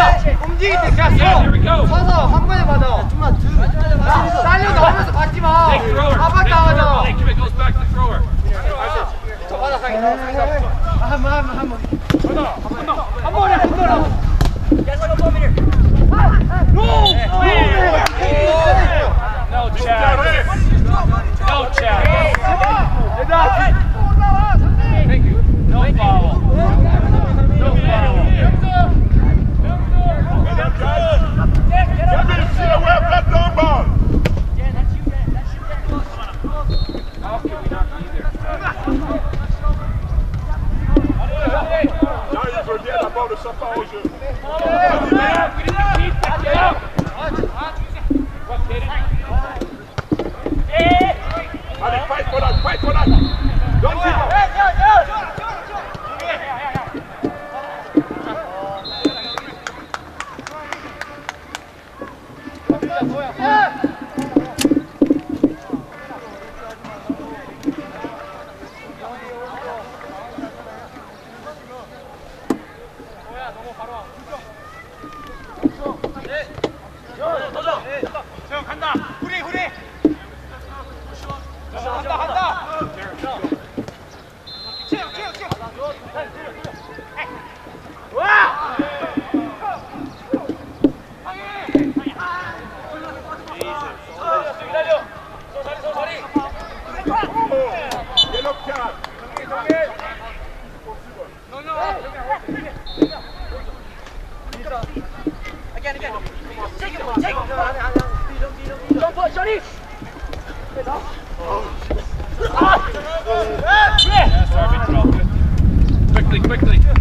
맞아. 움직일 때 그냥 go. 서. 서서 한 번에 받아. 좀만 들. 딸려 나오면서 받지 마. Thrower. 나가잖아. 저 받아 상이. 한번한 번. 한 번에 한 번에. No chat. No chat. Thank Get up, John. Get up, get up. Jump Johnny! Ah! Quickly, quickly.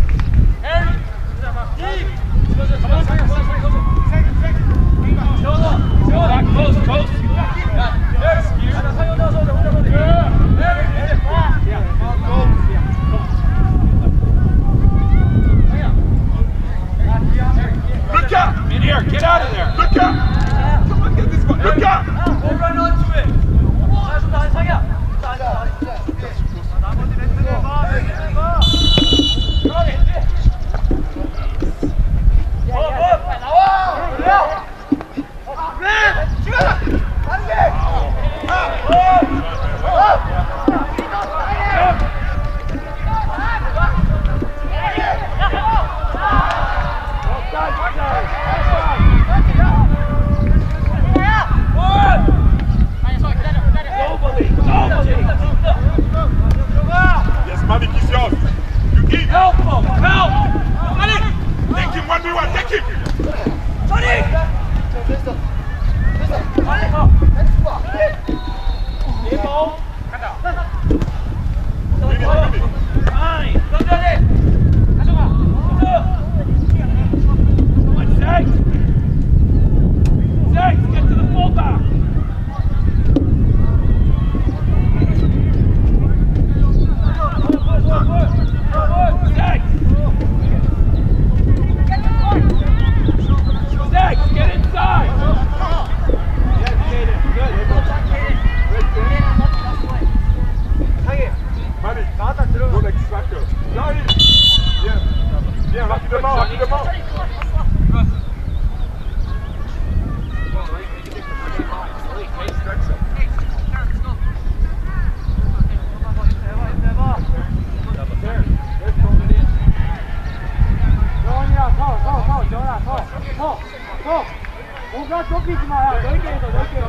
공간 좁히지 마, 야 넓게 해서 넓게.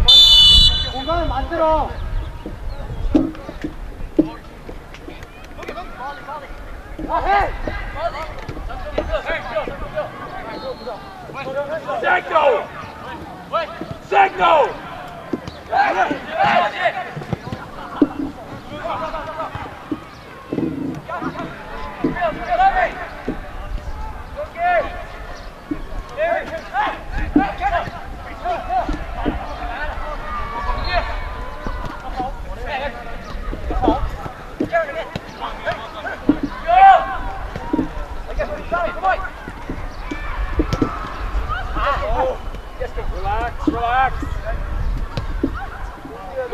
공간을 만들어. 아 해. Zagno! Zagno!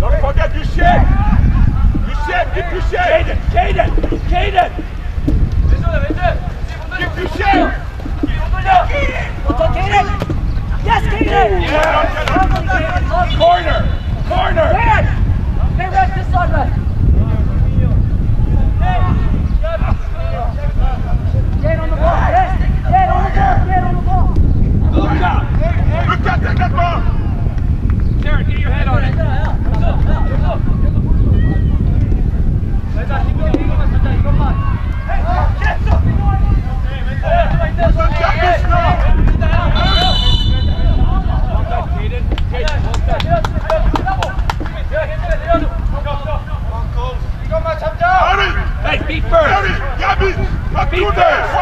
Don't forget your shit. Your shit, get your shit. Caden, Caden, Caden. Get your shit. Go, Caden. Yes, Caden. Yeah, Students!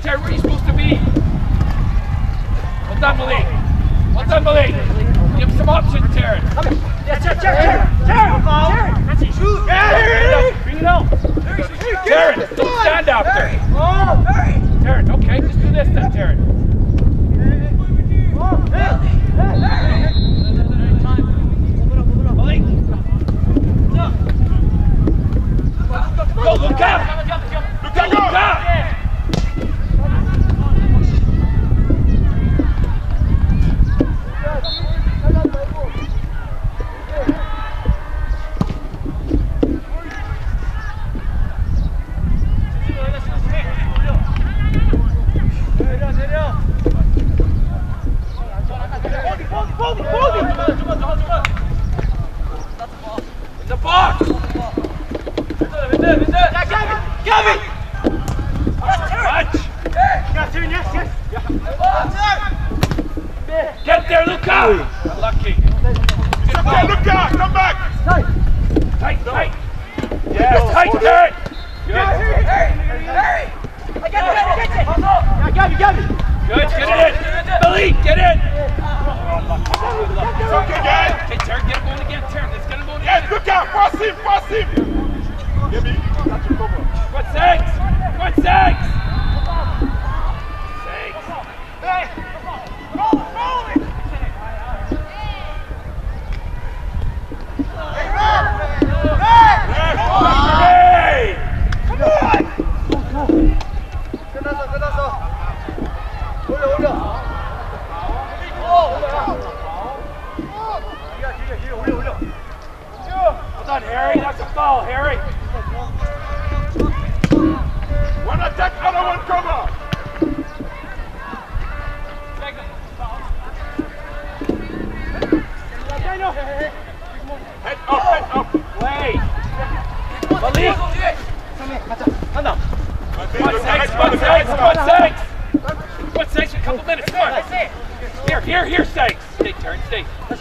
Get there where you supposed to be. Well done, Malik. What's done, Malik. Give him some options, Terrence. Yes, Terrence, Terrence, Terrence. That's it. Shoot. Yeah, bring it out. Terrence, don't stand out there. Terrence, okay, just do this then, Terrence. Hey.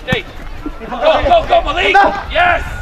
Go, go, go, Malik! Yes!